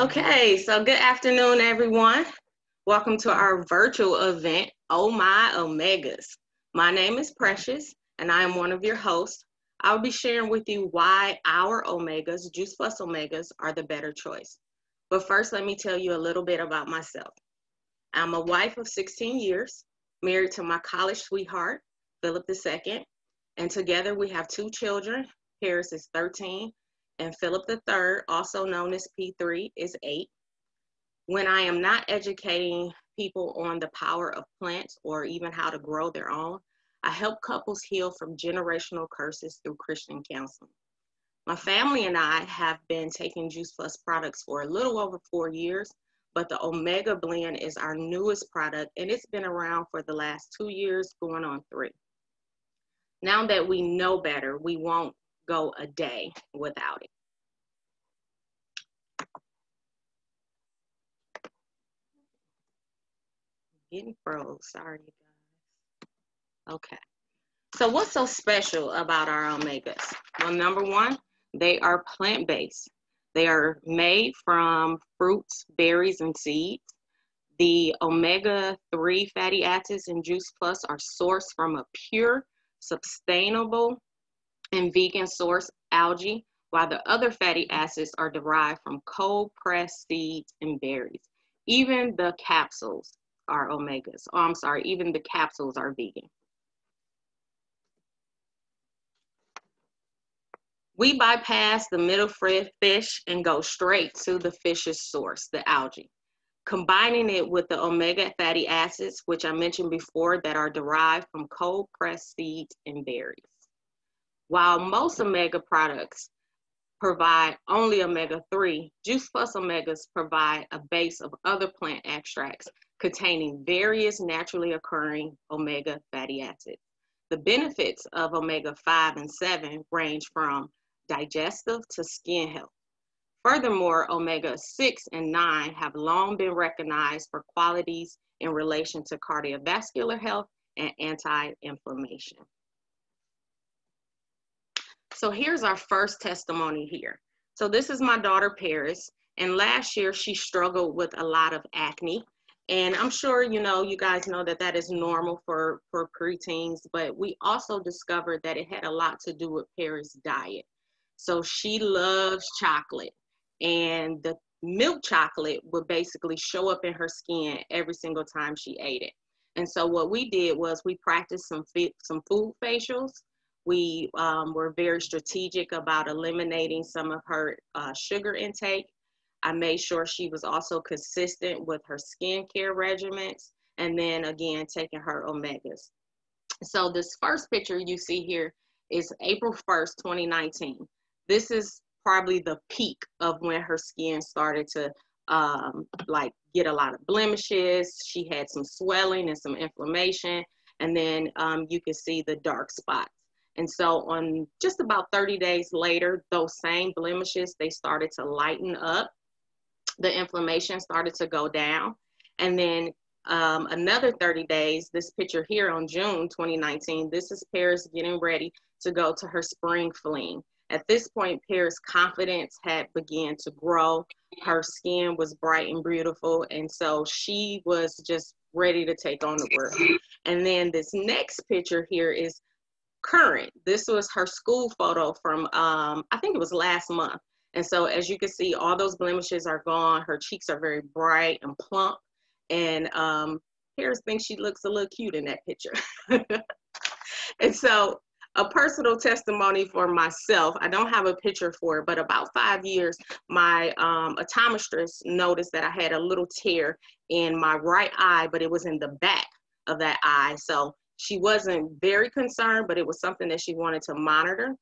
Okay, so good afternoon, everyone. Welcome to our virtual event, Oh My Omegas. My name is Precious, and I am one of your hosts. I'll be sharing with you why our omegas, Juice Plus Omegas, are the better choice. But first, let me tell you a little bit about myself. I'm a wife of 16 years, married to my college sweetheart, Philip II, and together we have two children. Paris is 13, and Philip III, also known as P3, is 8. When I am not educating people on the power of plants or even how to grow their own, I help couples heal from generational curses through Christian counseling. My family and I have been taking Juice Plus products for a little over four years, but the Omega Blend is our newest product and it's been around for the last two years, going on three. Now that we know better, we won't go a day without it. Getting froze, sorry guys. Okay, so what's so special about our omegas? Well, number one, they are plant-based. They are made from fruits, berries, and seeds. The omega-3 fatty acids in Juice Plus are sourced from a pure, sustainable, and vegan source algae, while the other fatty acids are derived from cold pressed seeds and berries. Even the capsules are omegas. Oh, I'm sorry, even the capsules are vegan. We bypass the middle fish and go straight to the fish's source, the algae. Combining it with the omega fatty acids, which I mentioned before, that are derived from cold pressed seeds and berries. While most omega products provide only omega-3, Juice Plus Omegas provide a base of other plant extracts containing various naturally occurring omega fatty acids. The benefits of omega-5 and 7 range from digestive to skin health. Furthermore, omega-6 and 9 have long been recognized for qualities in relation to cardiovascular health and anti-inflammation. So here's our first testimony here. So this is my daughter Paris, and last year she struggled with a lot of acne. And I'm sure you know, you guys know that that is normal for for preteens, but we also discovered that it had a lot to do with Paris' diet. So she loves chocolate, and the milk chocolate would basically show up in her skin every single time she ate it. And so what we did was we practiced some some food facials we um, were very strategic about eliminating some of her uh, sugar intake. I made sure she was also consistent with her skincare regimens and then again taking her omegas. So this first picture you see here is April 1st, 2019. This is probably the peak of when her skin started to um, like get a lot of blemishes. She had some swelling and some inflammation. And then um, you can see the dark spots. And so on just about 30 days later, those same blemishes, they started to lighten up. The inflammation started to go down. And then um, another 30 days, this picture here on June 2019, this is Paris getting ready to go to her spring fling. At this point, Paris' confidence had began to grow. Her skin was bright and beautiful. And so she was just ready to take on the world. And then this next picture here is current. This was her school photo from, um, I think it was last month. And so as you can see, all those blemishes are gone. Her cheeks are very bright and plump. And um, Paris thinks she looks a little cute in that picture. and so a personal testimony for myself. I don't have a picture for it, but about five years, my um, optometrist noticed that I had a little tear in my right eye, but it was in the back of that eye. So she wasn't very concerned, but it was something that she wanted to monitor.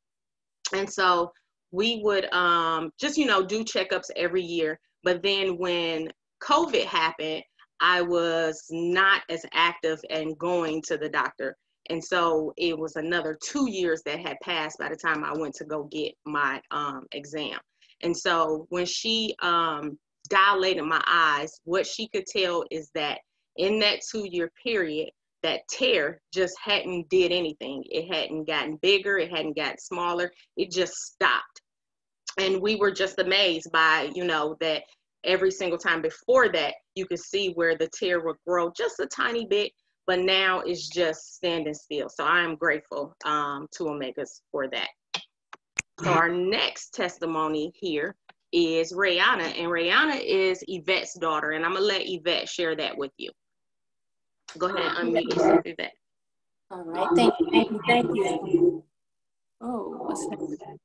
And so we would um, just, you know, do checkups every year. But then when COVID happened, I was not as active and going to the doctor. And so it was another two years that had passed by the time I went to go get my um, exam. And so when she um, dilated my eyes, what she could tell is that in that two year period, that tear just hadn't did anything. It hadn't gotten bigger, it hadn't gotten smaller, it just stopped. And we were just amazed by, you know, that every single time before that, you could see where the tear would grow just a tiny bit, but now it's just standing still. So I am grateful um, to Omegas for that. So our next testimony here is Rayana, and Rayana is Evette's daughter, and I'm gonna let Evette share that with you. Go ahead and unmute yourself, Evette. All right, thank you, thank you, thank you. Oh, what's that?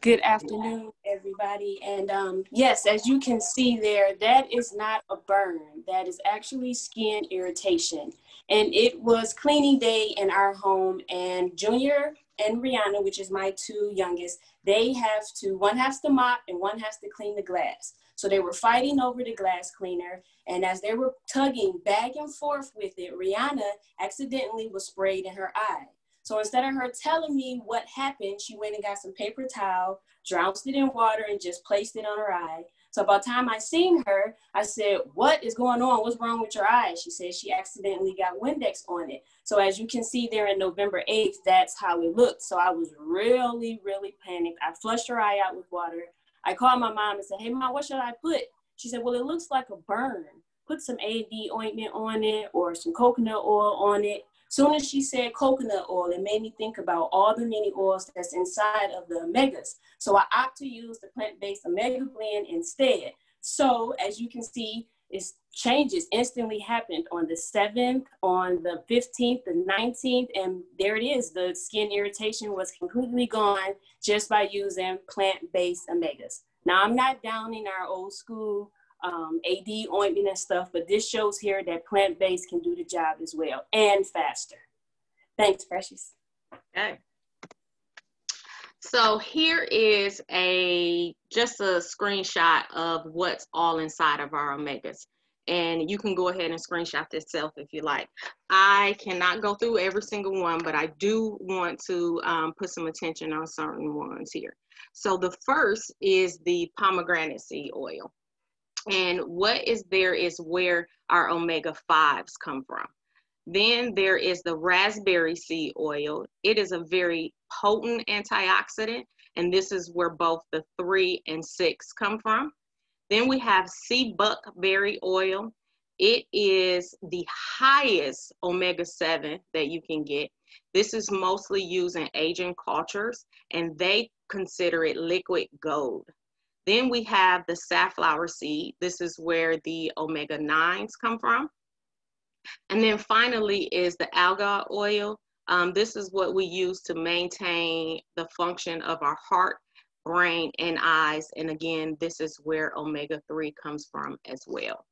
Good afternoon, everybody. And um, yes, as you can see there, that is not a burn. That is actually skin irritation. And it was cleaning day in our home, and Junior and Rihanna, which is my two youngest, they have to, one has to mop and one has to clean the glass. So they were fighting over the glass cleaner. And as they were tugging back and forth with it, Rihanna accidentally was sprayed in her eye. So instead of her telling me what happened, she went and got some paper towel, drowned it in water, and just placed it on her eye. So by the time I seen her, I said, what is going on? What's wrong with your eye? She said she accidentally got Windex on it. So as you can see there in November 8th, that's how it looked. So I was really, really panicked. I flushed her eye out with water. I called my mom and said, hey mom, what should I put? She said, well, it looks like a burn. Put some AD ointment on it or some coconut oil on it. Soon as she said coconut oil, it made me think about all the many oils that's inside of the omegas. So I opt to use the plant-based omega blend instead. So as you can see, it's changes instantly happened on the 7th, on the 15th, the 19th, and there it is. The skin irritation was completely gone just by using plant-based omegas. Now I'm not downing our old school um, AD ointment and stuff, but this shows here that plant-based can do the job as well and faster. Thanks, Precious. Okay. So here is a just a screenshot of what's all inside of our omegas. And you can go ahead and screenshot this self if you like. I cannot go through every single one, but I do want to um, put some attention on certain ones here. So the first is the pomegranate seed oil. And what is there is where our omega 5s come from. Then there is the raspberry seed oil. It is a very potent antioxidant, and this is where both the three and six come from. Then we have sea buckberry oil. It is the highest omega 7 that you can get. This is mostly used in Asian cultures, and they consider it liquid gold. Then we have the safflower seed. This is where the omega 9s come from. And then finally is the alga oil. Um, this is what we use to maintain the function of our heart, brain, and eyes. And again, this is where omega 3 comes from as well.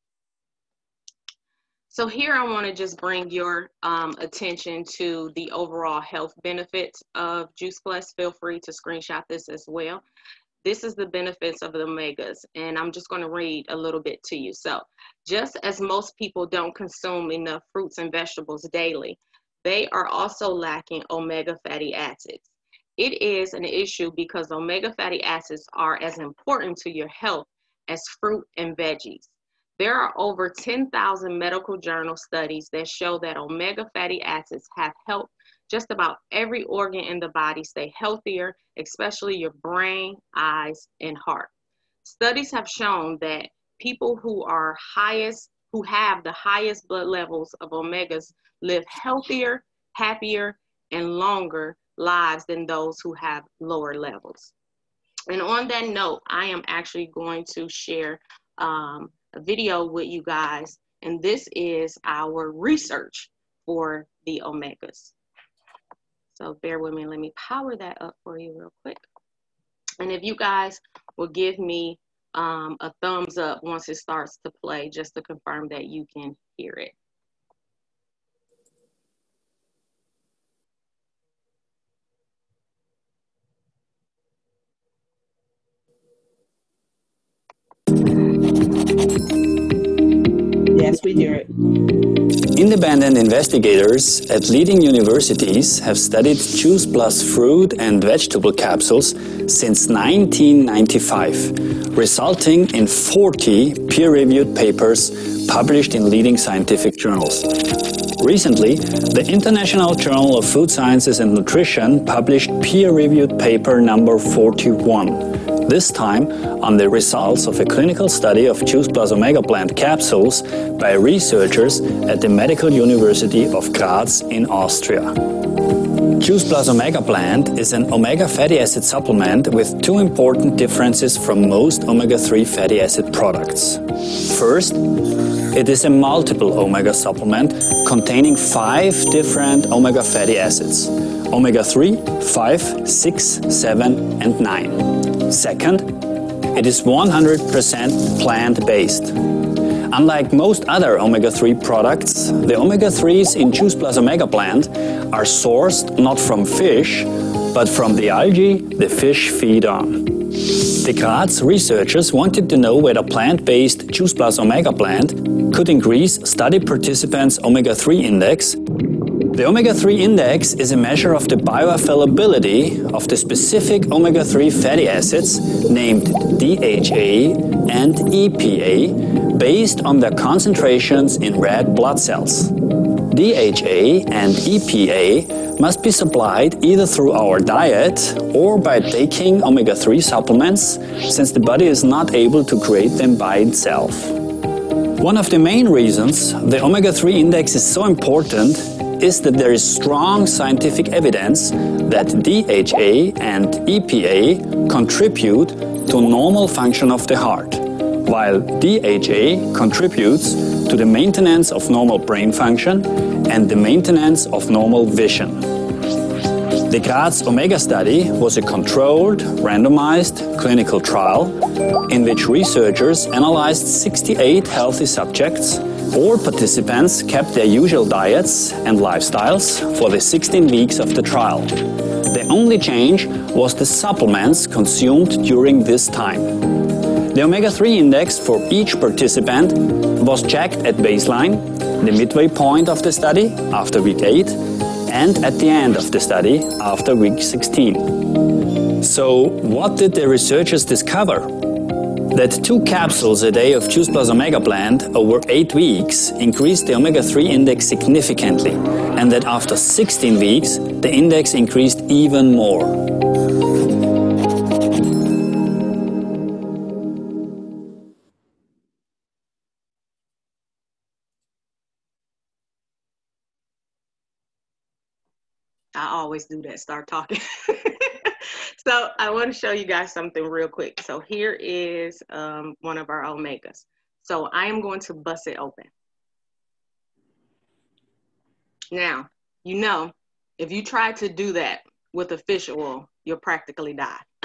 So here I want to just bring your um, attention to the overall health benefits of Juice Plus. Feel free to screenshot this as well. This is the benefits of the omegas, and I'm just going to read a little bit to you. So, just as most people don't consume enough fruits and vegetables daily, they are also lacking omega fatty acids. It is an issue because omega fatty acids are as important to your health as fruit and veggies. There are over 10,000 medical journal studies that show that omega fatty acids have helped just about every organ in the body stay healthier, especially your brain, eyes, and heart. Studies have shown that people who are highest, who have the highest blood levels of omegas live healthier, happier, and longer lives than those who have lower levels. And on that note, I am actually going to share um, a video with you guys, and this is our research for the omegas. So bear with me. Let me power that up for you real quick. And if you guys will give me um, a thumbs up once it starts to play, just to confirm that you can hear it. Yes, we hear it. Independent investigators at leading universities have studied Juice Plus fruit and vegetable capsules since 1995, resulting in 40 peer-reviewed papers published in leading scientific journals. Recently, the International Journal of Food Sciences and Nutrition published peer-reviewed paper number 41 this time on the results of a clinical study of Juice Plus Omega plant capsules by researchers at the Medical University of Graz in Austria. Juice Plus Omega plant is an omega fatty acid supplement with two important differences from most omega 3 fatty acid products. First, it is a multiple omega supplement containing five different omega fatty acids omega 3, 5, 6, 7, and 9. Second, it is 100% plant based. Unlike most other omega 3 products, the omega 3s in Juice Plus Omega plant are sourced not from fish, but from the algae the fish feed on. The Graz researchers wanted to know whether plant based Juice Plus Omega plant could increase study participants' omega 3 index. The omega 3 index is a measure of the bioavailability of the specific omega 3 fatty acids named DHA and EPA based on their concentrations in red blood cells. DHA and EPA must be supplied either through our diet or by taking omega 3 supplements, since the body is not able to create them by itself. One of the main reasons the omega 3 index is so important is that there is strong scientific evidence that DHA and EPA contribute to normal function of the heart, while DHA contributes to the maintenance of normal brain function and the maintenance of normal vision. The Graz Omega study was a controlled, randomized clinical trial in which researchers analyzed 68 healthy subjects all participants kept their usual diets and lifestyles for the 16 weeks of the trial. The only change was the supplements consumed during this time. The omega 3 index for each participant was checked at baseline, the midway point of the study after week 8, and at the end of the study after week 16. So, what did the researchers discover? That two capsules a day of Juice Plus Omega plant over 8 weeks increased the omega 3 index significantly, and that after 16 weeks, the index increased even more. I always do that, start talking. so I want to show you guys something real quick. So here is um, one of our omegas. So I am going to bust it open. Now, you know, if you try to do that with a fish oil, you'll practically die.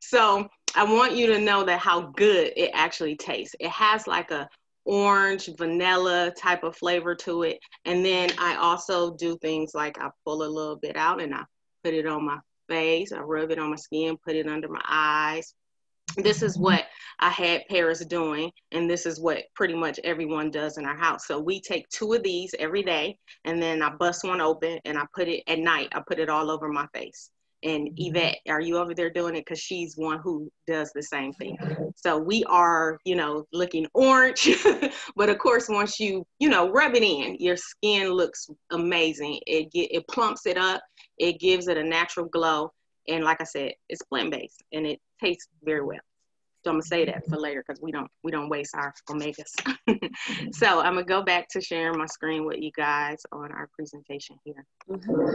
so I want you to know that how good it actually tastes. It has like a orange vanilla type of flavor to it. And then I also do things like I pull a little bit out and I put it on my face, I rub it on my skin, put it under my eyes. This is what I had Paris doing, and this is what pretty much everyone does in our house. So we take two of these every day, and then I bust one open and I put it at night, I put it all over my face. And mm-hmm. Evette, are you over there doing it? Because she's one who does the same thing. So we are, you know, looking orange. but of course, once you, you know, rub it in, your skin looks amazing. It get it plumps it up. It gives it a natural glow. And like I said, it's plant based and it tastes very well. So I'm gonna say that for later because we don't we don't waste our omegas. so I'm gonna go back to sharing my screen with you guys on our presentation here. Mm-hmm.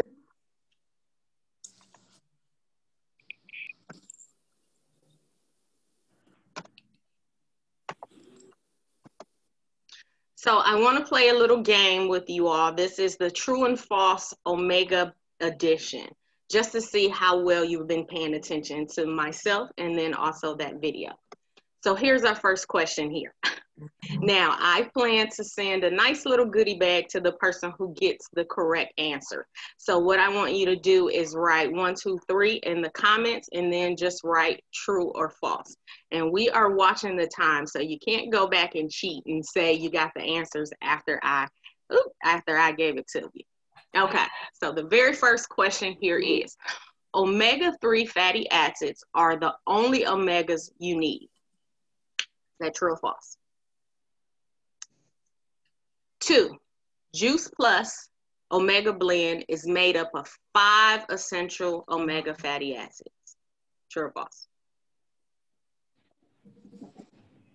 So I want to play a little game with you all. This is the true and false Omega edition, just to see how well you've been paying attention to myself and then also that video. So here's our first question here. Mm-hmm. Now, I plan to send a nice little goodie bag to the person who gets the correct answer. So, what I want you to do is write one, two, three in the comments and then just write true or false. And we are watching the time, so you can't go back and cheat and say you got the answers after I oops, after I gave it to you. Okay, so the very first question here is omega 3 fatty acids are the only omegas you need. Is that true or false? Two, Juice Plus Omega Blend is made up of five essential omega fatty acids. True or false?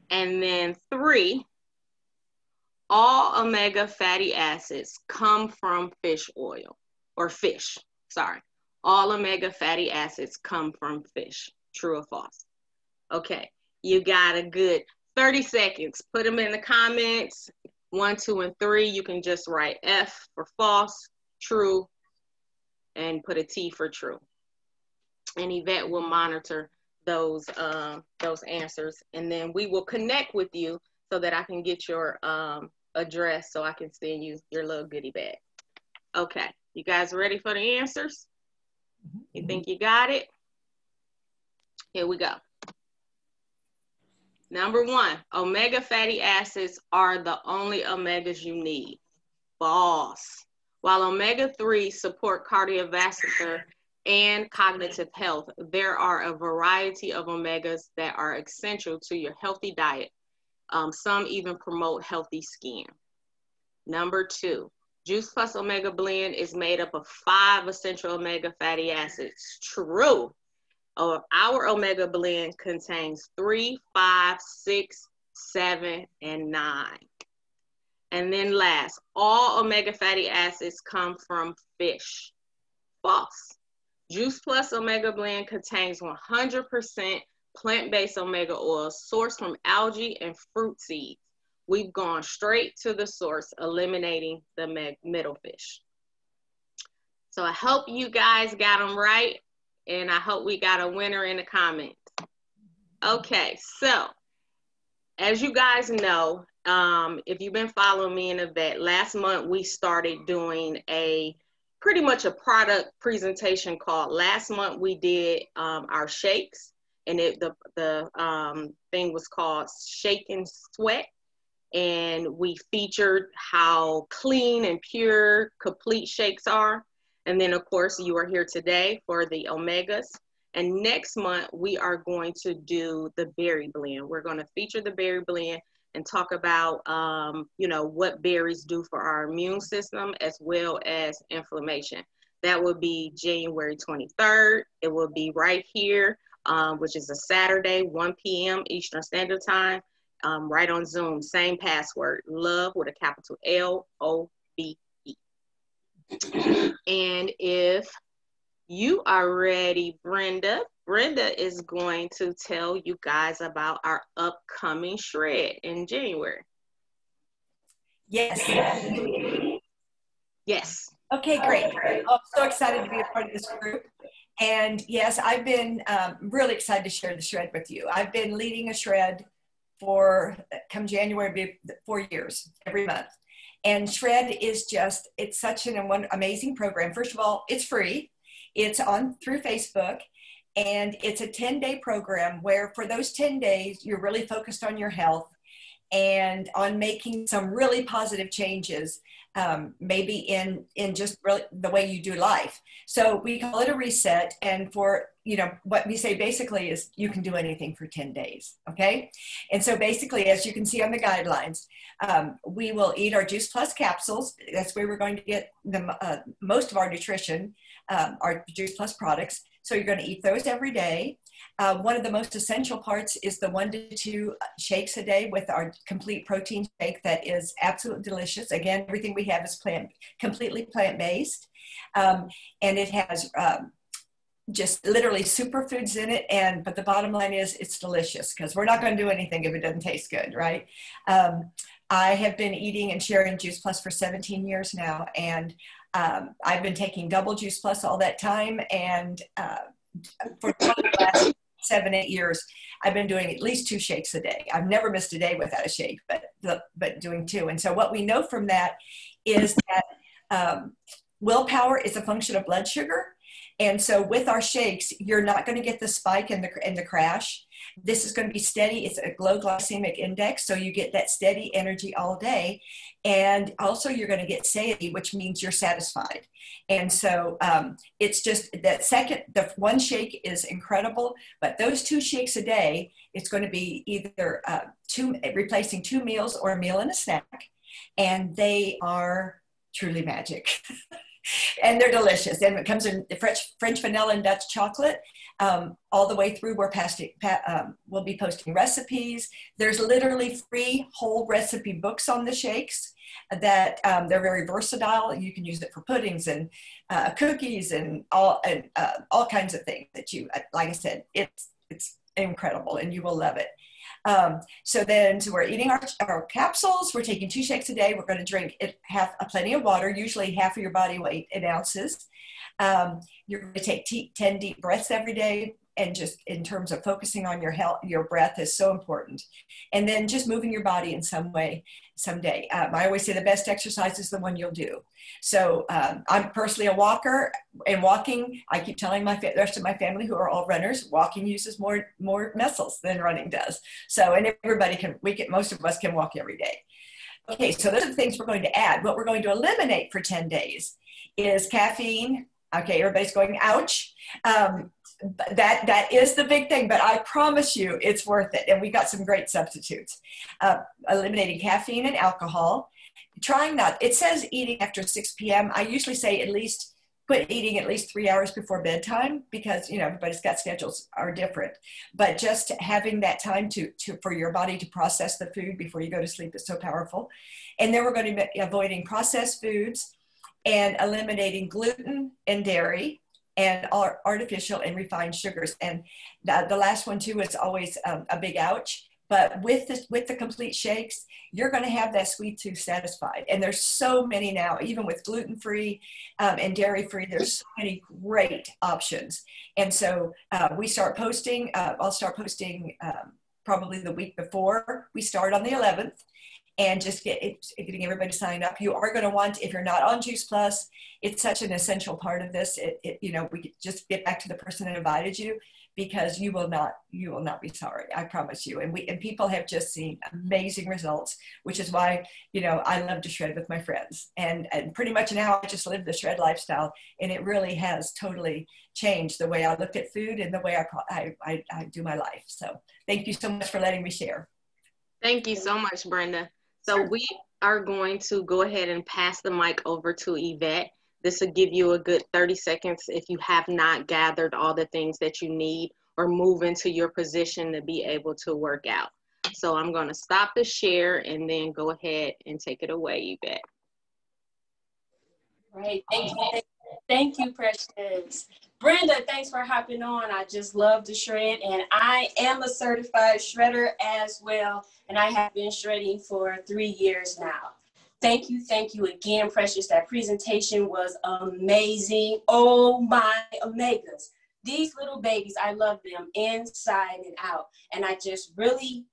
And then three, all omega fatty acids come from fish oil or fish, sorry. All omega fatty acids come from fish. True or false? Okay, you got a good 30 seconds. Put them in the comments. One, two, and three. You can just write F for false, true, and put a T for true. And Evette will monitor those uh, those answers, and then we will connect with you so that I can get your um, address so I can send you your little goodie bag. Okay, you guys ready for the answers? You think you got it? Here we go. Number one, omega fatty acids are the only omegas you need. False. While omega 3 support cardiovascular and cognitive health, there are a variety of omegas that are essential to your healthy diet. Um, some even promote healthy skin. Number two, Juice Plus Omega Blend is made up of five essential omega fatty acids. True. Our omega blend contains three, five, six, seven, and nine. And then last, all omega fatty acids come from fish. False. Juice Plus Omega Blend contains 100% plant-based omega oils sourced from algae and fruit seeds. We've gone straight to the source, eliminating the middle fish. So I hope you guys got them right, and I hope we got a winner in the comments. Okay, so as you guys know, um, if you've been following me in a vet, last month we started doing a pretty much a product presentation called. Last month we did um, our shakes, and it, the the um, thing was called Shake and Sweat, and we featured how clean and pure complete shakes are. And then of course you are here today for the omegas. And next month we are going to do the berry blend. We're going to feature the berry blend and talk about, um, you know, what berries do for our immune system as well as inflammation. That will be January 23rd. It will be right here, um, which is a Saturday, 1 p.m. Eastern Standard Time, um, right on Zoom. Same password, love with a capital L O E. And if you are ready, Brenda, Brenda is going to tell you guys about our upcoming shred in January. Yes. Yes. Okay, great. Oh, I'm so excited to be a part of this group. And yes, I've been um, really excited to share the shred with you. I've been leading a shred for come January, four years every month. And Shred is just, it's such an amazing program. First of all, it's free. It's on through Facebook and it's a 10 day program where for those 10 days, you're really focused on your health and on making some really positive changes um, maybe in in just really the way you do life. So we call it a reset and for you know what we say basically is you can do anything for 10 days okay? And so basically as you can see on the guidelines um, we will eat our juice plus capsules. That's where we're going to get the uh, most of our nutrition um, our juice plus products. So you're going to eat those every day. Uh, one of the most essential parts is the one to two shakes a day with our complete protein shake that is absolutely delicious. Again, everything we have is plant, completely plant-based. Um, and it has um, just literally superfoods in it. And, but the bottom line is it's delicious because we're not going to do anything if it doesn't taste good, right? Um, I have been eating and sharing Juice Plus for 17 years now. And um, I've been taking double juice plus all that time, and uh, for the last seven, eight years, I've been doing at least two shakes a day. I've never missed a day without a shake, but but doing two. And so what we know from that is that um, willpower is a function of blood sugar, and so with our shakes, you're not going to get the spike and the and the crash. This is going to be steady. It's a low glycemic index, so you get that steady energy all day. And also, you're going to get satiety, which means you're satisfied. And so um, it's just that second, the one shake is incredible, but those two shakes a day, it's going to be either uh, two, replacing two meals or a meal and a snack. And they are truly magic. and they're delicious. And it comes in French, French vanilla and Dutch chocolate. Um, all the way through, we're posting, um, we'll be posting recipes. There's literally free whole recipe books on the shakes that um, they're very versatile. You can use it for puddings and uh, cookies and all and uh, all kinds of things that you, like I said, it's it's incredible and you will love it. Um, so then, so we're eating our, our capsules. We're taking two shakes a day. We're going to drink it, half a plenty of water, usually half of your body weight in ounces. Um, you're going to take t- 10 deep breaths every day and just in terms of focusing on your health your breath is so important. And then just moving your body in some way someday. Um, i always say the best exercise is the one you'll do. So um, i'm personally a walker and walking i keep telling my the rest of my family who are all runners walking uses more more muscles than running does. So and everybody can we can most of us can walk every day. Okay so those are the things we're going to add. What we're going to eliminate for 10 days is caffeine. Okay everybody's going ouch. Um, that that is the big thing but i promise you it's worth it. And we got some great substitutes uh, eliminating caffeine and alcohol trying not it says eating after 6 p.m i usually say at least quit eating at least three hours before bedtime because you know everybody's got schedules are different. But just having that time to, to for your body to process the food before you go to sleep is so powerful. And then we're going to be avoiding processed foods and eliminating gluten and dairy and artificial and refined sugars. And the, the last one too is always um, a big ouch. But with the, with the complete shakes, you're going to have that sweet tooth satisfied. And there's so many now, even with gluten free um, and dairy free. There's so many great options. And so uh, we start posting. Uh, I'll start posting um, probably the week before we start on the 11th and just get getting everybody signed up. You are going to want, if you're not on Juice Plus, it's such an essential part of this. It, it, you know, we just get back to the person that invited you because you will not, you will not be sorry. I promise you. And we, and people have just seen amazing results, which is why, you know, I love to shred with my friends and, and pretty much now I just live the shred lifestyle and it really has totally changed the way I look at food and the way I, I, I, I do my life. So thank you so much for letting me share. Thank you so much, Brenda. So we are going to go ahead and pass the mic over to Evette. This will give you a good 30 seconds if you have not gathered all the things that you need or move into your position to be able to work out. So I'm going to stop the share and then go ahead and take it away, Yvette. Right. Thank you. Thank you, Precious. Brenda, thanks for hopping on. I just love to shred, and I am a certified shredder as well, and I have been shredding for three years now. Thank you, thank you again, Precious. That presentation was amazing. Oh my omegas. These little babies, I love them inside and out. And I just really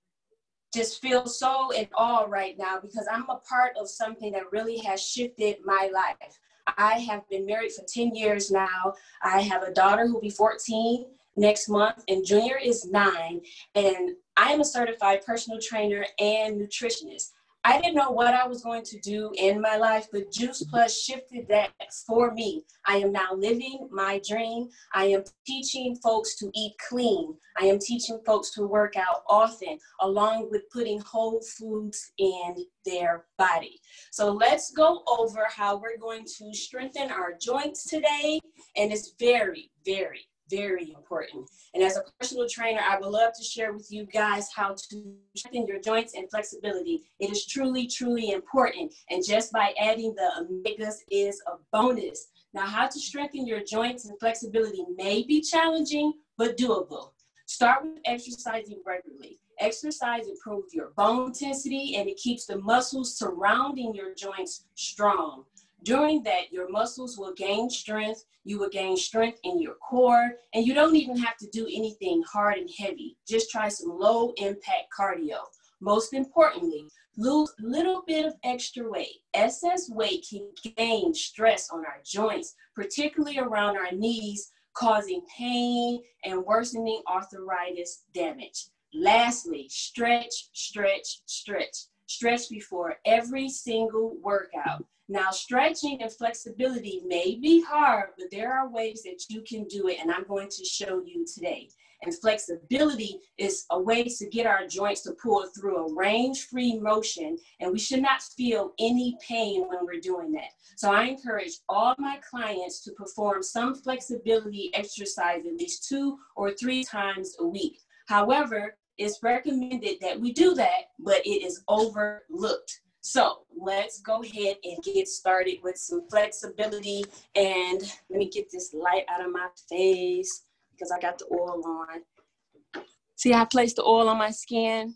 just feel so in awe right now because I'm a part of something that really has shifted my life. I have been married for 10 years now. I have a daughter who'll be 14 next month, and Junior is nine. And I am a certified personal trainer and nutritionist. I didn't know what I was going to do in my life, but Juice Plus shifted that for me. I am now living my dream. I am teaching folks to eat clean. I am teaching folks to work out often, along with putting whole foods in their body. So let's go over how we're going to strengthen our joints today. And it's very, very, very important. And as a personal trainer, I would love to share with you guys how to strengthen your joints and flexibility. It is truly, truly important. And just by adding the omegas is a bonus. Now, how to strengthen your joints and flexibility may be challenging, but doable. Start with exercising regularly. Exercise improves your bone density and it keeps the muscles surrounding your joints strong. During that, your muscles will gain strength, you will gain strength in your core, and you don't even have to do anything hard and heavy. Just try some low impact cardio. Most importantly, lose a little bit of extra weight. Excess weight can gain stress on our joints, particularly around our knees, causing pain and worsening arthritis damage. Lastly, stretch, stretch, stretch. stretch before every single workout. Now, stretching and flexibility may be hard, but there are ways that you can do it, and I'm going to show you today. And flexibility is a way to get our joints to pull through a range free motion, and we should not feel any pain when we're doing that. So, I encourage all my clients to perform some flexibility exercise at least two or three times a week. However, it's recommended that we do that, but it is overlooked. So let's go ahead and get started with some flexibility. And let me get this light out of my face because I got the oil on. See, I placed the oil on my skin.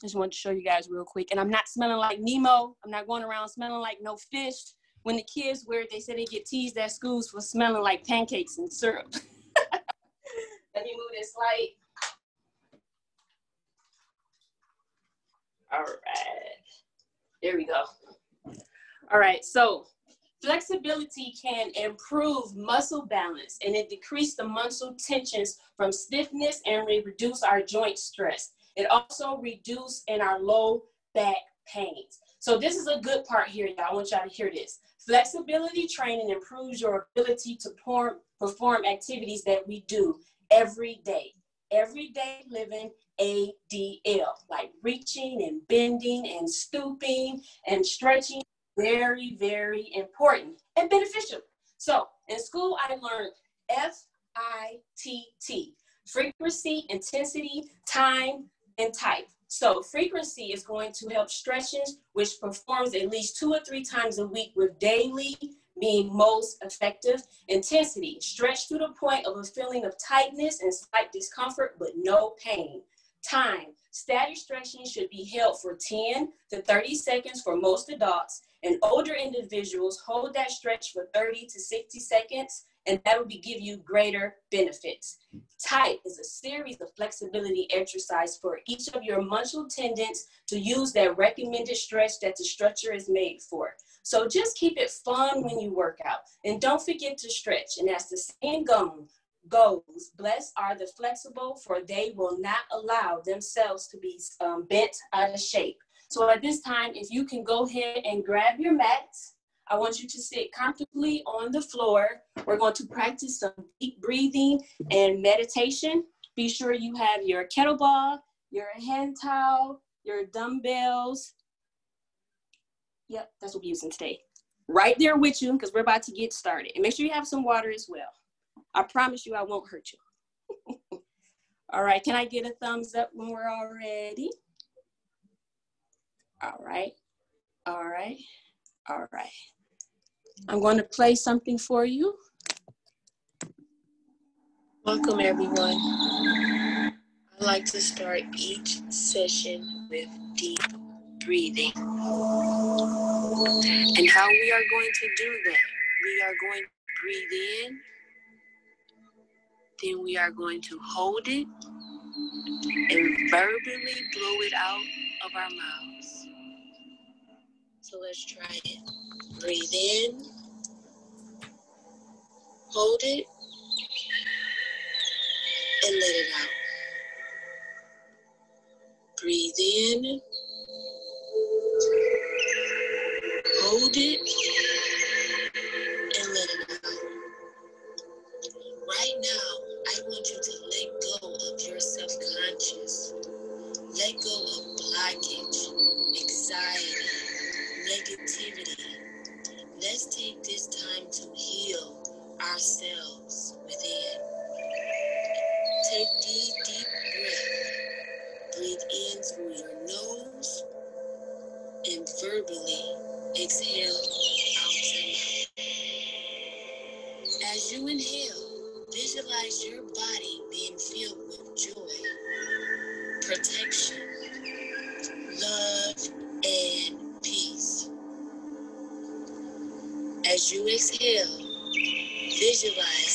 Just wanted to show you guys real quick. And I'm not smelling like Nemo. I'm not going around smelling like no fish. When the kids wear it, they say they get teased at schools for smelling like pancakes and syrup. Let me move this light. All right. There we go. All right, so flexibility can improve muscle balance and it decrease the muscle tensions from stiffness and reduce our joint stress. It also reduce in our low back pains. So this is a good part here, y'all. I want y'all to hear this. Flexibility training improves your ability to perform activities that we do every day. Everyday living ADL, like reaching and bending and stooping and stretching, very, very important and beneficial. So in school, I learned F I T T frequency, intensity, time, and type. So frequency is going to help stretches, which performs at least two or three times a week with daily being most effective. Intensity, stretch to the point of a feeling of tightness and slight discomfort, but no pain. Time. Static stretching should be held for 10 to 30 seconds for most adults, and older individuals hold that stretch for 30 to 60 seconds, and that will be, give you greater benefits. Type is a series of flexibility exercise for each of your muscle tendons to use that recommended stretch that the stretcher is made for. So just keep it fun when you work out, and don't forget to stretch. And as the saying goes, blessed are the flexible, for they will not allow themselves to be um, bent out of shape. So at this time, if you can go ahead and grab your mats, I want you to sit comfortably on the floor. We're going to practice some deep breathing and meditation. Be sure you have your kettlebell, your hand towel, your dumbbells. Yep, that's what we're using today. Right there with you because we're about to get started. And make sure you have some water as well. I promise you I won't hurt you. all right, can I get a thumbs up when we're all ready? All right, all right, all right. I'm going to play something for you. Welcome everyone. I like to start each session with deep breathing. And how we are going to do that, we are going to breathe in then we are going to hold it and verbally blow it out of our mouths. So let's try it. Breathe in, hold it, and let it out. Breathe in, Hold it and let it out. Right now, I want you to let go of your self. Let go of blockage, anxiety, negativity. Let's take this time to heal ourselves. As you inhale, visualize your body being filled with joy, protection, love, and peace. As you exhale, visualize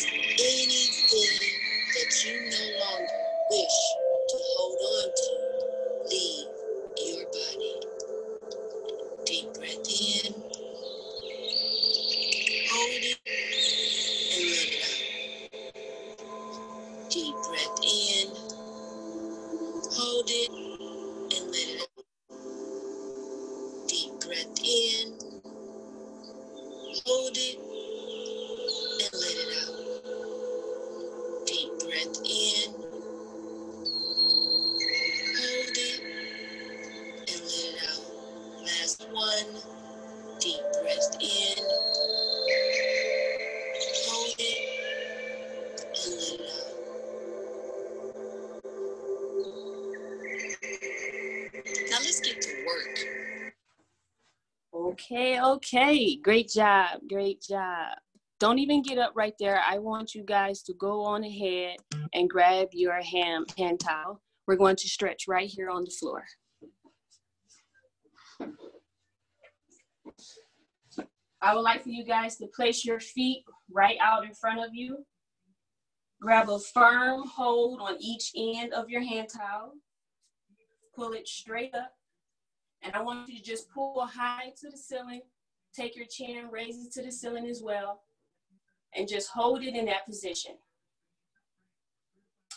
Okay. Great job. Great job. Don't even get up right there. I want you guys to go on ahead and grab your hand, hand towel. We're going to stretch right here on the floor. I would like for you guys to place your feet right out in front of you. Grab a firm hold on each end of your hand towel. Pull it straight up. And I want you to just pull high to the ceiling. Take your chin, raise it to the ceiling as well. And just hold it in that position.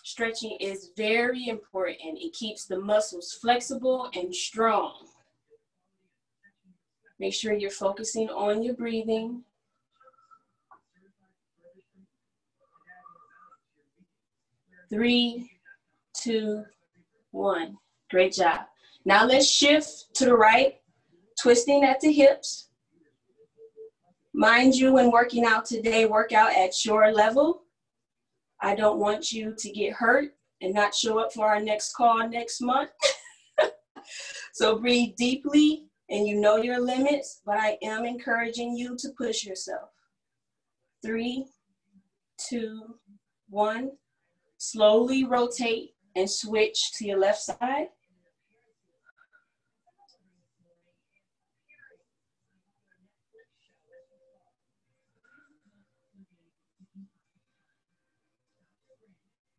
Stretching is very important. It keeps the muscles flexible and strong. Make sure you're focusing on your breathing. Three, two, one. Great job. Now let's shift to the right, twisting at the hips. Mind you, when working out today, work out at your level. I don't want you to get hurt and not show up for our next call next month. so breathe deeply and you know your limits, but I am encouraging you to push yourself. Three, two, one. Slowly rotate and switch to your left side.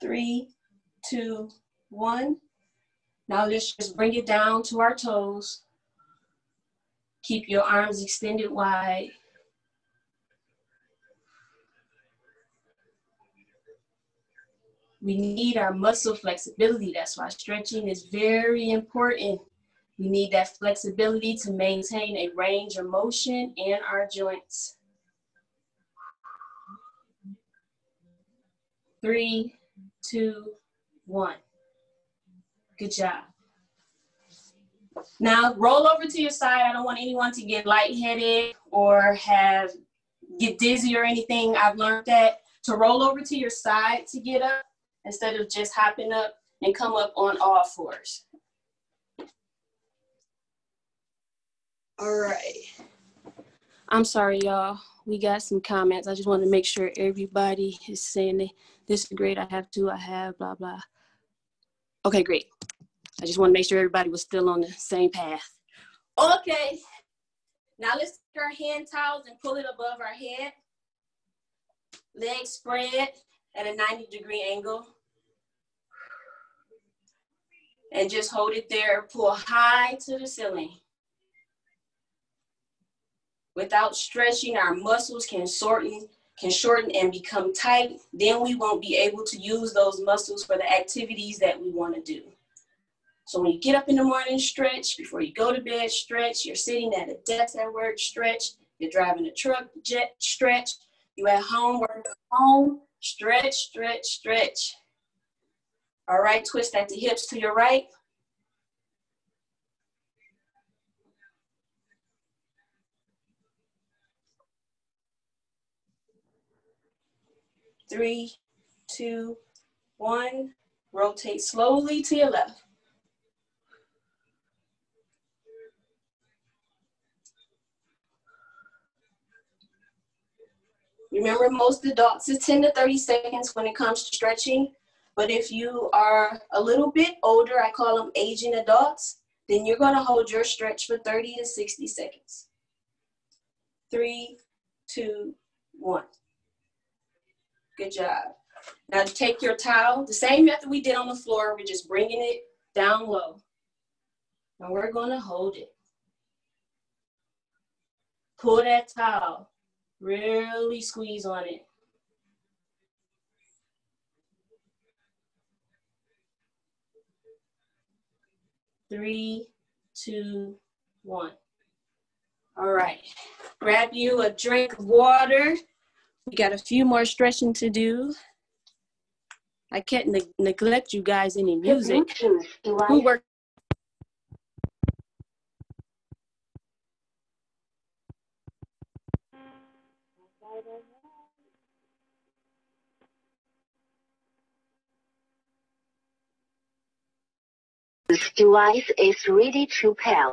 Three, two, one. Now let's just bring it down to our toes. Keep your arms extended wide. We need our muscle flexibility. That's why stretching is very important. We need that flexibility to maintain a range of motion in our joints. Three, two, one. Good job. Now roll over to your side. I don't want anyone to get lightheaded or have get dizzy or anything. I've learned that to roll over to your side to get up instead of just hopping up and come up on all fours. All right. I'm sorry, y'all. We got some comments. I just want to make sure everybody is saying this is great. I have to, I have, blah, blah. Okay, great. I just want to make sure everybody was still on the same path. Okay. Now let's take our hand towels and pull it above our head. Legs spread at a 90 degree angle. And just hold it there. Pull high to the ceiling. Without stretching, our muscles can shorten, can shorten and become tight. Then we won't be able to use those muscles for the activities that we want to do. So when you get up in the morning, stretch. Before you go to bed, stretch. You're sitting at a desk at work, stretch. You're driving a truck, jet, stretch. You at home, working at home, stretch, stretch, stretch. All right, twist at the hips to your right. Three, two, one. Rotate slowly to your left. Remember, most adults is 10 to 30 seconds when it comes to stretching. But if you are a little bit older, I call them aging adults, then you're going to hold your stretch for 30 to 60 seconds. Three, two, one. Good job. Now take your towel, the same method we did on the floor, we're just bringing it down low. And we're going to hold it. Pull that towel Really squeeze on it. Three, two, one. All right, grab you a drink of water. We got a few more stretching to do. I can't ne- neglect you guys any music. Who work? This device is ready to pair.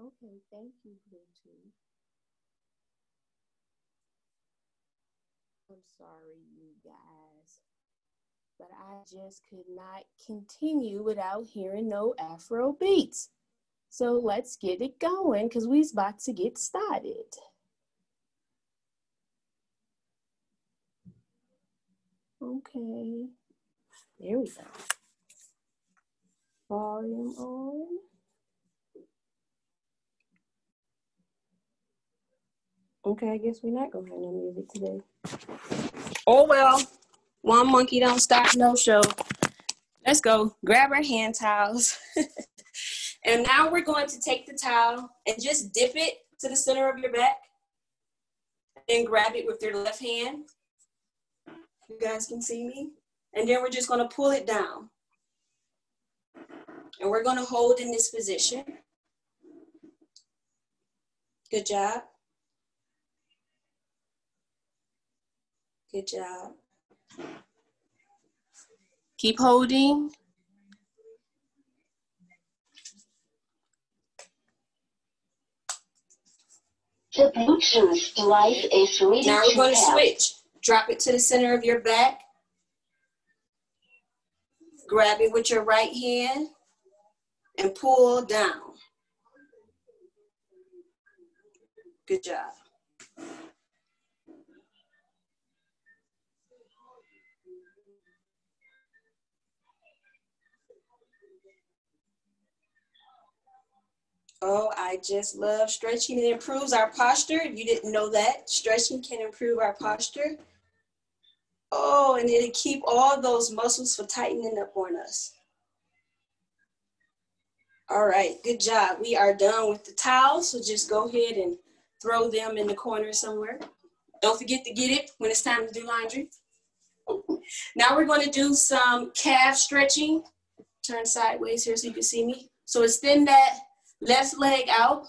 Okay, thank you, Bluetooth. I'm sorry, you guys, but I just could not continue without hearing no Afro beats. So let's get it going because we's about to get started. Okay, there we go. Volume on. Okay, I guess we're not gonna have no music today. Oh well, one monkey don't stop no show. Let's go. Grab our hand towels. and now we're going to take the towel and just dip it to the center of your back. Then grab it with your left hand. You guys can see me. And then we're just gonna pull it down. And we're gonna hold in this position. Good job. Good job. Keep holding. The Bluetooth device is ready Now we're going to switch. Drop it to the center of your back. Grab it with your right hand and pull down. Good job. Oh, I just love stretching. It improves our posture. You didn't know that, stretching can improve our posture. Oh, and it'll keep all those muscles from tightening up on us. All right, good job. We are done with the towels, so just go ahead and throw them in the corner somewhere. Don't forget to get it when it's time to do laundry. Now we're going to do some calf stretching. Turn sideways here so you can see me. So extend that left leg out.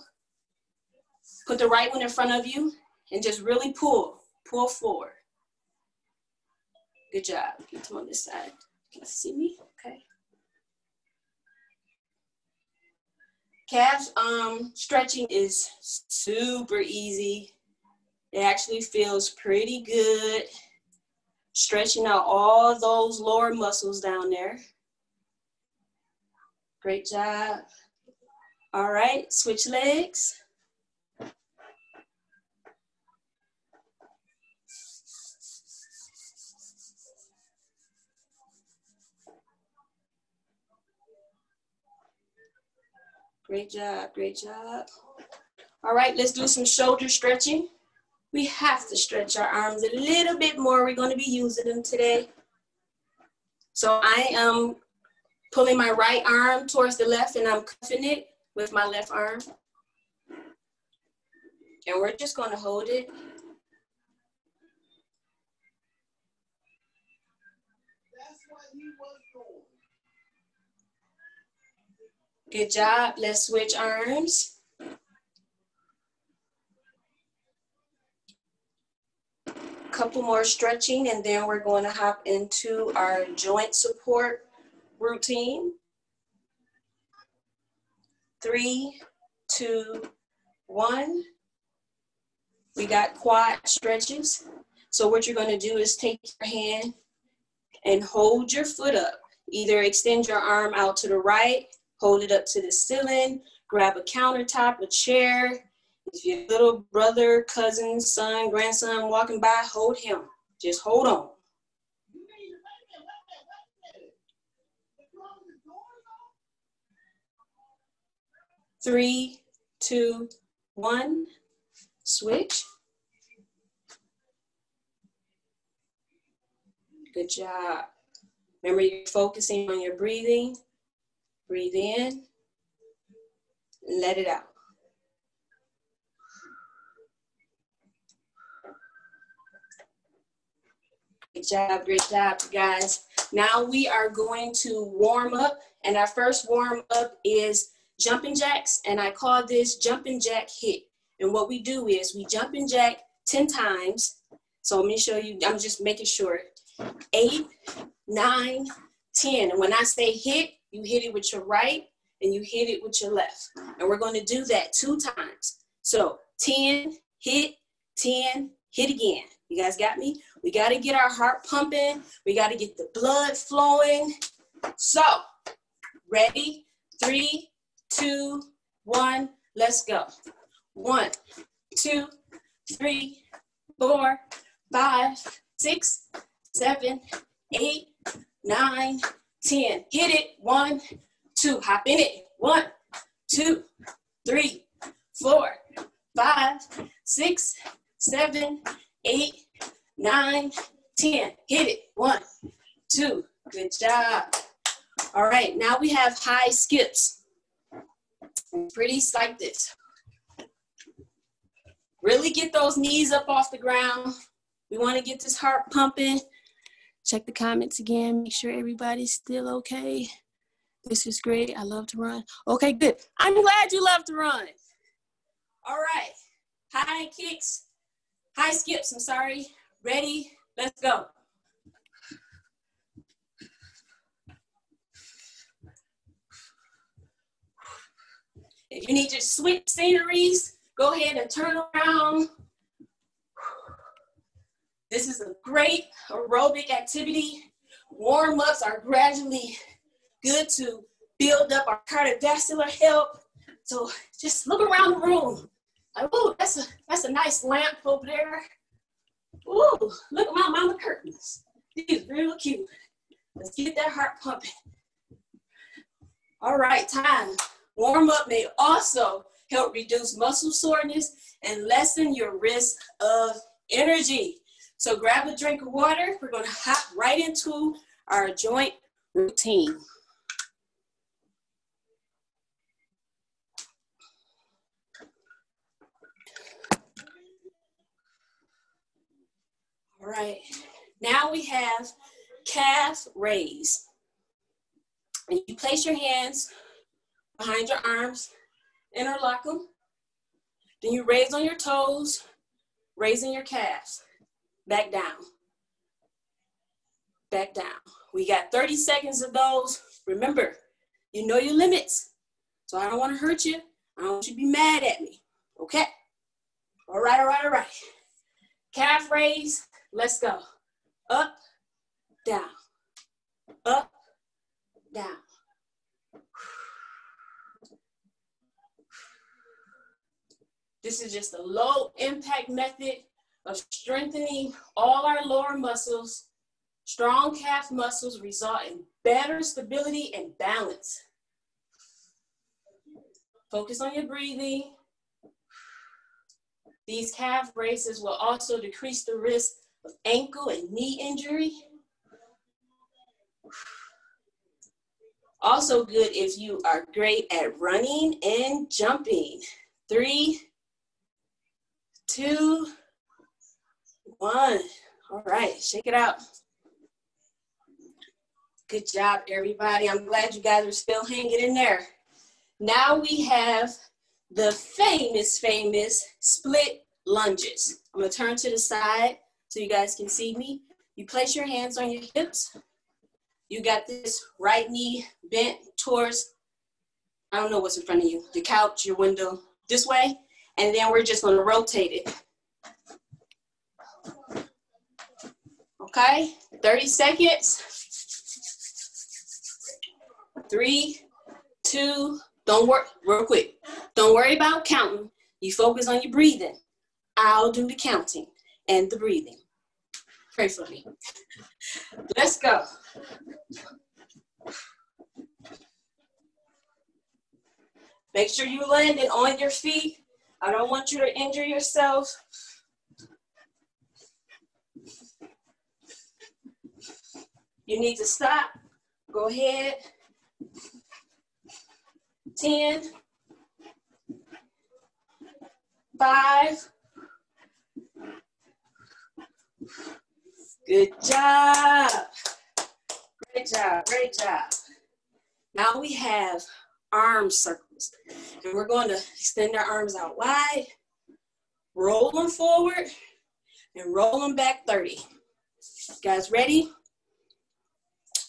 Put the right one in front of you and just really pull, pull forward. Good job. Get on this side. Can you see me? Okay. Calf um, stretching is super easy. It actually feels pretty good. Stretching out all those lower muscles down there. Great job. All right, switch legs. Great job, great job. All right, let's do some shoulder stretching. We have to stretch our arms a little bit more. We're gonna be using them today. So I am pulling my right arm towards the left and I'm cuffing it with my left arm. And we're just gonna hold it. Good job. Let's switch arms. A couple more stretching and then we're going to hop into our joint support routine. Three, two, one. We got quad stretches. So what you're gonna do is take your hand and hold your foot up. Either extend your arm out to the right, hold it up to the ceiling, grab a countertop, a chair. If your little brother, cousin, son, grandson walking by, hold him. Just hold on. Three, two, one. Switch. Good job. Remember, you're focusing on your breathing. Breathe in, let it out. Good job, great job, guys. Now we are going to warm up, and our first warm up is jumping jacks, and I call this jumping jack hit. And what we do is we jumping jack 10 times. So let me show you, I'm just making sure. Eight, nine, 10. And when I say hit, you hit it with your right and you hit it with your left. And we're going to do that two times. So 10, hit, 10, hit again. You guys got me? We got to get our heart pumping. We got to get the blood flowing. So, ready? Three, two, one, let's go. One, two, three, four, five, six, seven, eight, nine, ten. Hit it. One, two. Hop in it. One, two, three, four, five, six, seven, eight, nine, ten. Hit it. One, two. Good job. All right, now we have high skips. Pretty like this. Really get those knees up off the ground. We want to get this heart pumping. Check the comments again. Make sure everybody's still okay. This is great. I love to run. Okay, good. I'm glad you love to run. All right. High kicks, high skips. I'm sorry. Ready? Let's go. If you need to switch sceneries, go ahead and turn around. This is a great aerobic activity. Warm ups are gradually good to build up our cardiovascular health. So just look around the room. Like, oh, that's a that's a nice lamp over there. Ooh, look at my mama curtains. These are real cute. Let's get that heart pumping. All right, time. Warm up may also help reduce muscle soreness and lessen your risk of energy. So grab a drink of water. We're gonna hop right into our joint routine. All right, now we have calf raise. And you place your hands behind your arms, interlock them. Then you raise on your toes, raising your calves. Back down. Back down. We got 30 seconds of those. Remember, you know your limits. So I don't want to hurt you. I don't want you to be mad at me. Okay? All right, all right, all right. Calf raise. Let's go. Up, down. Up, down. This is just a low impact method of strengthening all our lower muscles. Strong calf muscles result in better stability and balance. Focus on your breathing. These calf raises will also decrease the risk of ankle and knee injury. Also good if you are great at running and jumping. Three, two, one. All right, shake it out. Good job, everybody. I'm glad you guys are still hanging in there. Now we have the famous, famous split lunges. I'm gonna turn to the side so you guys can see me. You place your hands on your hips. You got this right knee bent towards, I don't know what's in front of you, the couch, your window, this way. And then we're just gonna rotate it Okay, 30 seconds. Three, two, don't worry, real quick. Don't worry about counting. You focus on your breathing. I'll do the counting and the breathing. Pray for me. Let's go. Make sure you land it on your feet. I don't want you to injure yourself. You need to stop. Go ahead. 10, 5. Good job. Great job, great job. Now we have arm circles. And we're going to extend our arms out wide, roll them forward, and roll them back 30. You guys ready?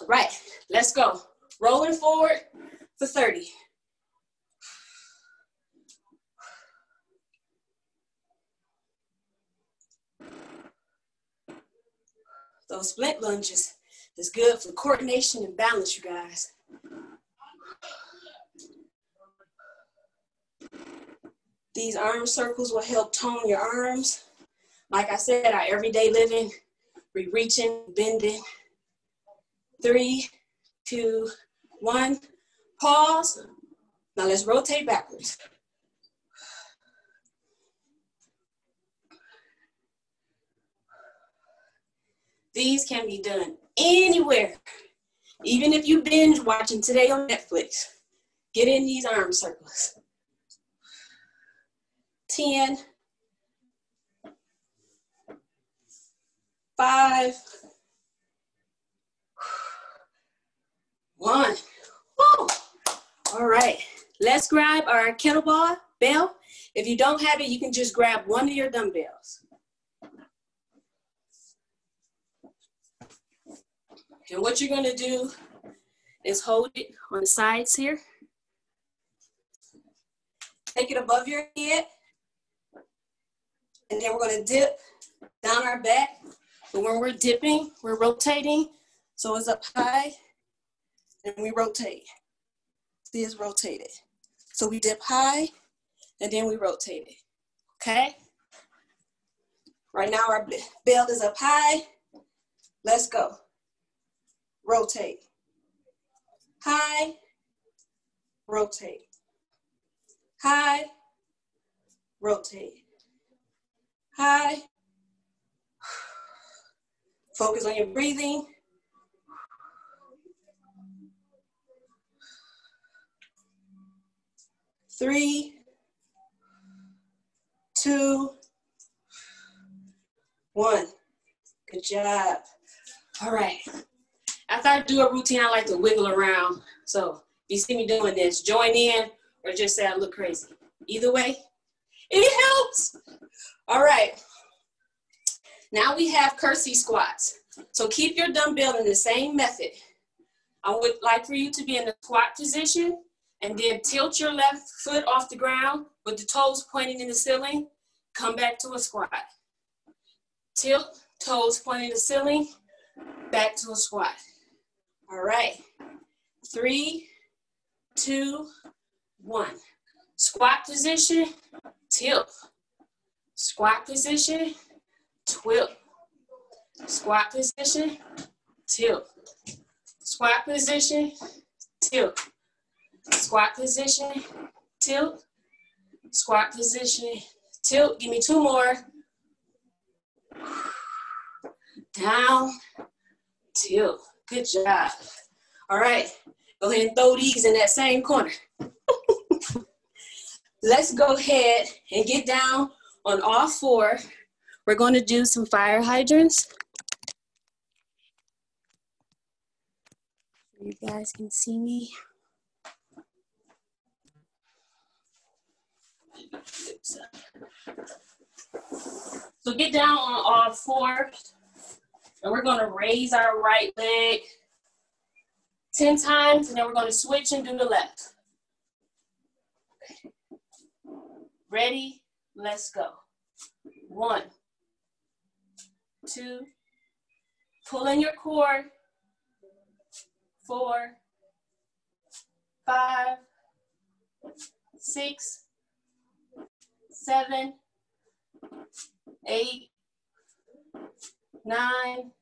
Right, let's go. Rolling forward for 30. Those split lunges is good for coordination and balance, you guys. These arm circles will help tone your arms. Like I said, our everyday living, we reaching, bending. Three, two, one. Pause. Now let's rotate backwards. These can be done anywhere. Even if you binge watching today on Netflix, get in these arm circles. 10, 5, 1. Woo. All right, let's grab our kettlebell bell. If you don't have it, you can just grab one of your dumbbells. And what you're gonna do is hold it on the sides here. Take it above your head. And then we're gonna dip down our back. But when we're dipping, we're rotating. So it's up high and we rotate. See, it's rotated. So we dip high and then we rotate it, okay? Right now our belt is up high. Let's go rotate. High, rotate. High, rotate. High. Focus on your breathing. Three, two, one. Good job. All right after I do a routine, I like to wiggle around. So if you see me doing this, join in or just say I look crazy. Either way, it helps. All right. Now we have curtsy squats. So keep your dumbbell in the same method. I would like for you to be in the squat position and then tilt your left foot off the ground with the toes pointing in the ceiling. Come back to a squat. Tilt, toes pointing the ceiling, back to a squat. All right. Three, two, one. Squat position, tilt. Squat position, tilt. Squat position, tilt. Squat position, tilt. Squat position, tilt. Squat position, tilt. Give me two more. Down, tilt. Good job. All right, go ahead and throw these in that same corner. Let's go ahead and get down on all four. We're going to do some fire hydrants. You guys can see me. So get down on all fours. And we're gonna raise our right leg 10 times, and then we're gonna switch and do the left. Ready? Let's go. One, two, pull in your core. Four, five, six, seven, eight, nine,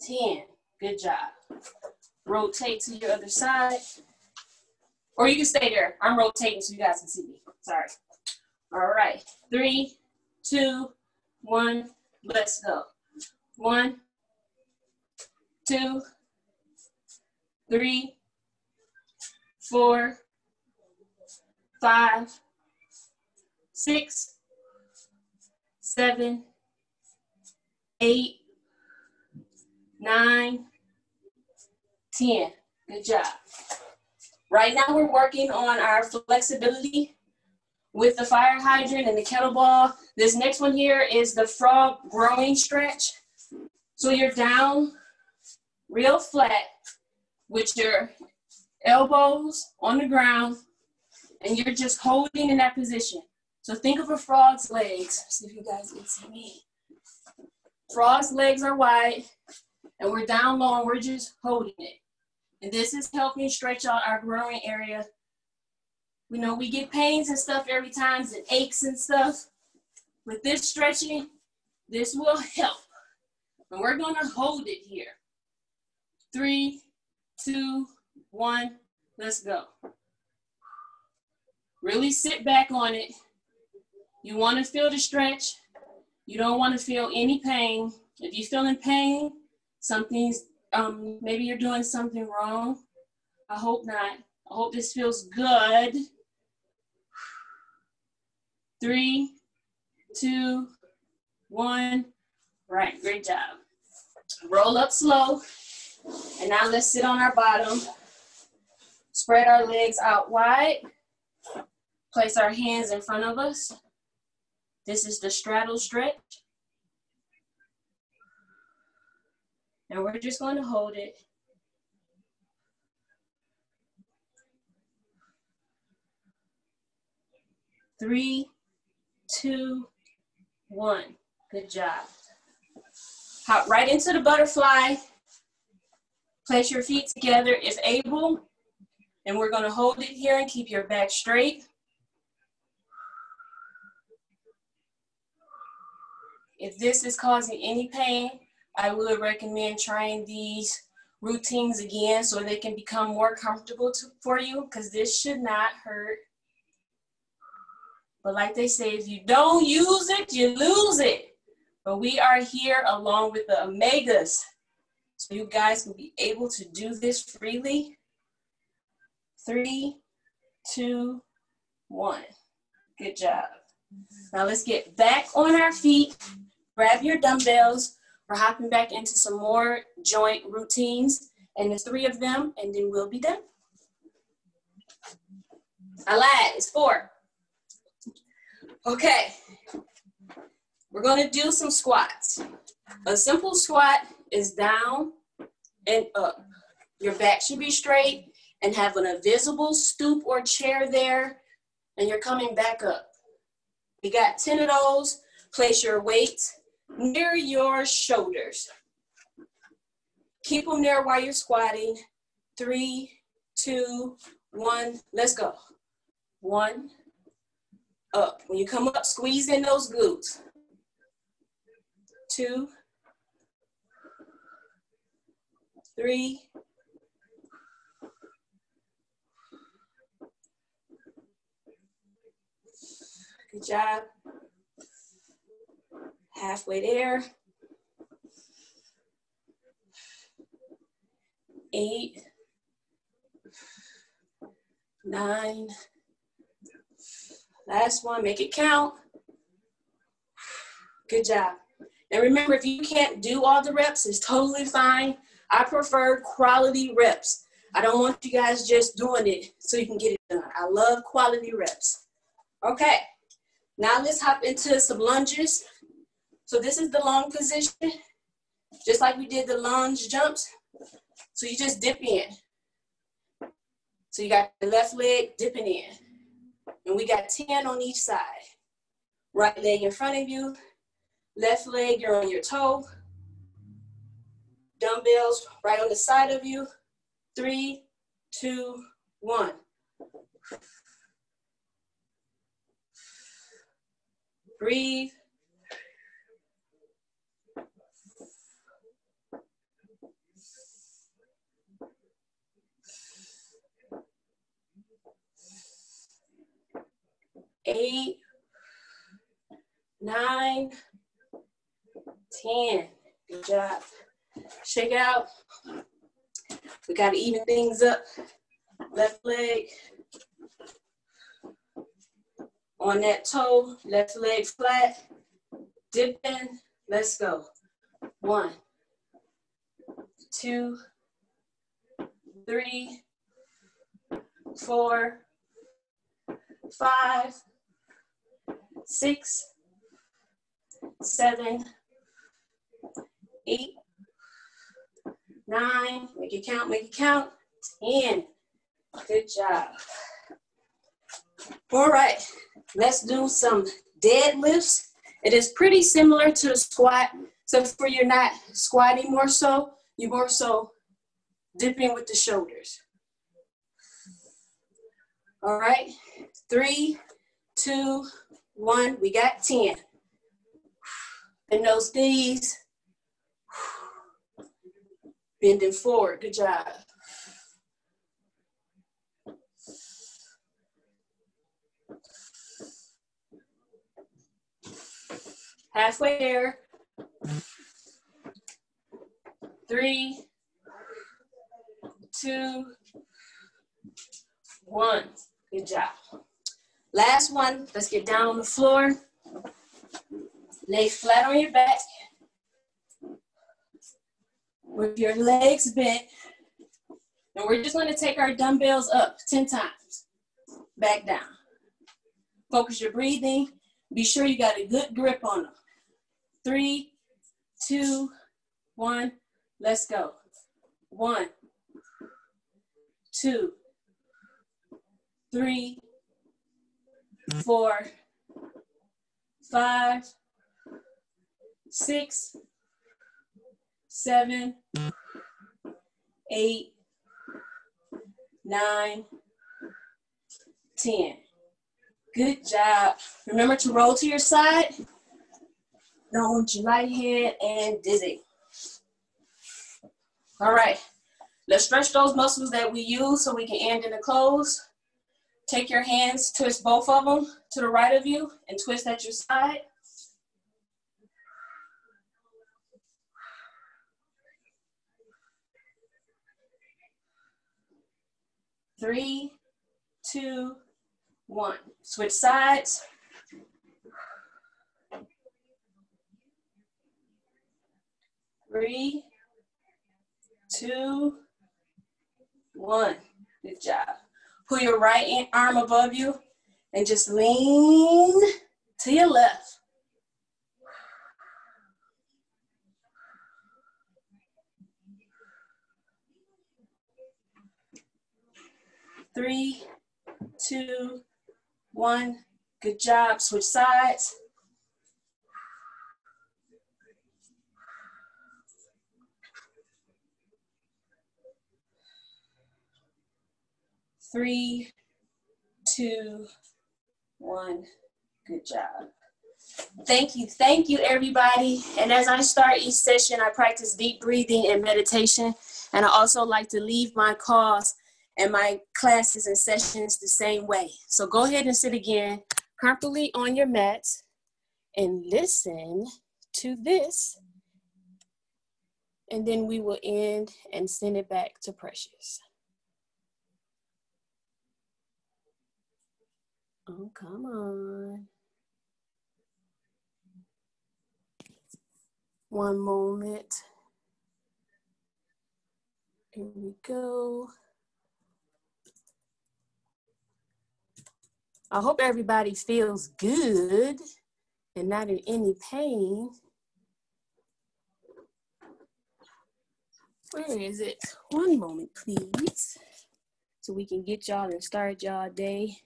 ten. Good job. Rotate to your other side. Or you can stay there. I'm rotating so you guys can see me. Sorry. All right. Three, two, one. Let's go. One, two, three, four, five, six, seven, eight, nine, ten. Good job. Right now we're working on our flexibility with the fire hydrant and the kettlebell. This next one here is the frog growing stretch. So you're down real flat with your elbows on the ground and you're just holding in that position. So think of a frog's legs. See if you guys can see me. Frog's legs are wide and we're down low and we're just holding it. And this is helping stretch out our growing area. We know we get pains and stuff every time and aches and stuff. With this stretching, this will help. And we're gonna hold it here. Three, two, one, let's go. Really sit back on it. You wanna feel the stretch. You don't wanna feel any pain. If you're feeling pain, something's um, maybe you're doing something wrong. I hope not. I hope this feels good. Three, two, one. Right, great job. Roll up slow. And now let's sit on our bottom. Spread our legs out wide. Place our hands in front of us. This is the straddle stretch. And we're just going to hold it. Three, two, one. Good job. Hop right into the butterfly. Place your feet together if able. And we're gonna hold it here and keep your back straight. If this is causing any pain, I would recommend trying these routines again so they can become more comfortable to, for you because this should not hurt. But like they say, if you don't use it, you lose it. But we are here along with the Omegas. So you guys will be able to do this freely. Three, two, one. Good job. Now let's get back on our feet. Grab your dumbbells. We're hopping back into some more joint routines, and there's three of them, and then we'll be done. I lied, it's four. Okay, we're gonna do some squats. A simple squat is down and up. Your back should be straight and have an invisible stoop or chair there, and you're coming back up. We got 10 of those. Place your weights near your shoulders. Keep them there while you're squatting. Three, two, one, let's go. One, up. When you come up, squeeze in those glutes. Two, three, good job halfway there. Eight, nine, last one, make it count. Good job. And remember, if you can't do all the reps, it's totally fine. I prefer quality reps. I don't want you guys just doing it so you can get it done. I love quality reps. Okay, now let's hop into some lunges. So this is the long position, just like we did the lunge jumps. So you just dip in. So you got the left leg dipping in. And we got 10 on each side. Right leg in front of you, left leg, you're on your toe. Dumbbells right on the side of you. Three, two, one. Breathe. Eight, nine, ten. Good job. Shake it out. We got to even things up. Left leg on that toe, left leg flat. Dip in. Let's go. One, two, three, four, five, six, seven, eight, nine, make it count, make it count, 10. Good job. All right, let's do some deadlifts. It is pretty similar to the squat, so for you're not squatting more so, you're more so dipping with the shoulders. All right, three, two, one, we got 10. And those knees, bending forward, good job. Halfway there. Three, two, one. Good job. Last one, let's get down on the floor. Lay flat on your back. With your legs bent. And we're just gonna take our dumbbells up 10 times. Back down. Focus your breathing. Be sure you got a good grip on them. Three, two, one. Let's go. One, two, three, four, five, six, seven, eight, nine, ten. Good job. Remember to roll to your side. Don't want your lighthead and dizzy. All right. Let's stretch those muscles that we use so we can end in a close. Take your hands, twist both of them to the right of you and twist at your side. Three, two, one. Switch sides. Three, two, one. Good job. Pull your right arm above you and just lean to your left. Three, two, one. Good job. Switch sides. Three, two, one. Good job. Thank you. Thank you, everybody. And as I start each session, I practice deep breathing and meditation. And I also like to leave my calls and my classes and sessions the same way. So go ahead and sit again comfortably on your mat and listen to this. And then we will end and send it back to Precious. Oh, come on. One moment. Here we go. I hope everybody feels good and not in any pain. Where is it? One moment, please. So we can get y'all and start y'all day.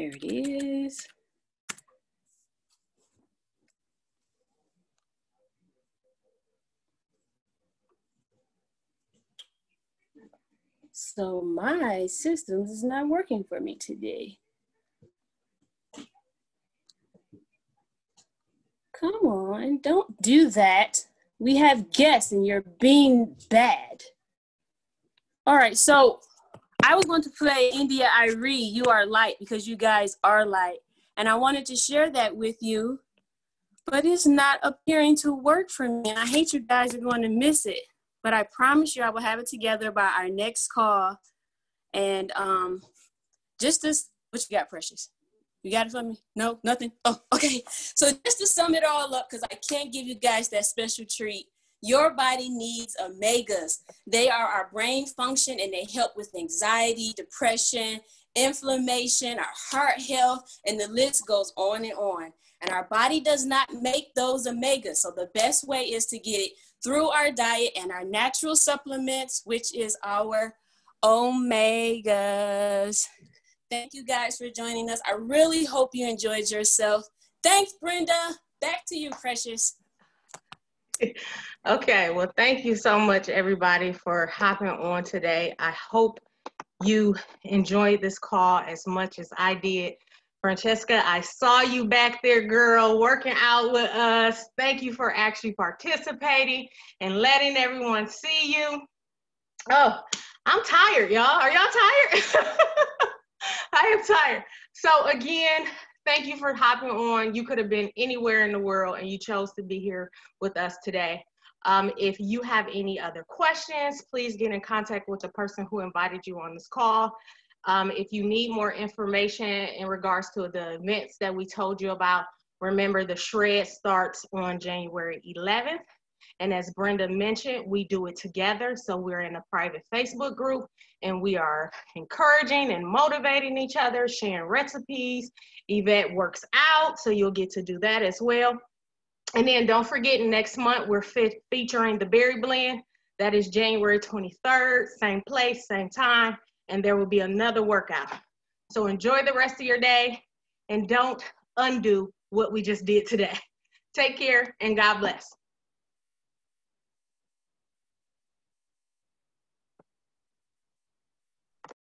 There it is. So my system is not working for me today. Come on, don't do that. We have guests and you're being bad. All right, so I was going to play India Arie, You Are Light, because you guys are light. And I wanted to share that with you, but it's not appearing to work for me. And I hate you guys are going to miss it. But I promise you I will have it together by our next call. And um, just this, what you got, Precious? You got it for me? No, nothing? Oh, okay. So just to sum it all up, because I can't give you guys that special treat, your body needs omegas. They are our brain function and they help with anxiety, depression, inflammation, our heart health, and the list goes on and on. And our body does not make those omegas. So the best way is to get it through our diet and our natural supplements, which is our omegas. Thank you guys for joining us. I really hope you enjoyed yourself. Thanks, Brenda. Back to you, Precious. Okay, well, thank you so much, everybody, for hopping on today. I hope you enjoyed this call as much as I did. Francesca, I saw you back there, girl, working out with us. Thank you for actually participating and letting everyone see you. Oh, I'm tired, y'all. Are y'all tired? I am tired. So again, thank you for hopping on. You could have been anywhere in the world and you chose to be here with us today. Um, if you have any other questions, please get in contact with the person who invited you on this call. Um, if you need more information in regards to the events that we told you about, remember the shred starts on January 11th. And as Brenda mentioned, we do it together. So we're in a private Facebook group and we are encouraging and motivating each other, sharing recipes. Evette works out, so you'll get to do that as well. And then don't forget, next month we're featuring the Berry Blend. That is January 23rd, same place, same time, and there will be another workout. So enjoy the rest of your day and don't undo what we just did today. Take care and God bless.